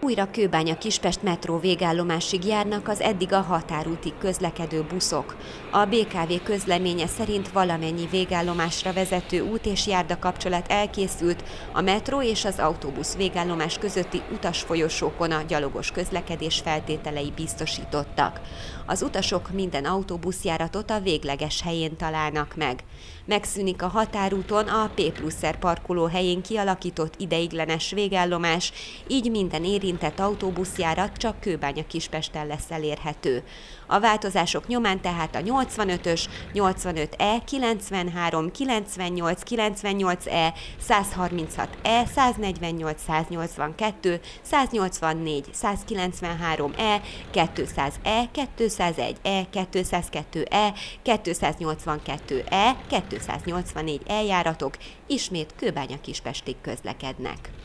Újra Kőbánya Kispest metró végállomásig járnak az eddig a határútig közlekedő buszok. A BKV közleménye szerint valamennyi végállomásra vezető út és járda kapcsolat elkészült, a metró és az autóbusz végállomás közötti utasfolyosókon a gyalogos közlekedés feltételei biztosítottak. Az utasok minden autóbuszjáratot a végleges helyén találnak meg. Megszűnik a határúton a P parkoló helyén kialakított ideiglenes végállomás, így minden érintett érintett autóbuszjárat csak Kőbánya Kispesten lesz elérhető. A változások nyomán tehát a 85-ös, 85E, 93, 98, 98E, 136E, 148, 182, 184, 193E, 200E, 201E, 202E, 282E, 284 eljáratok ismét Kőbánya Kispestig közlekednek.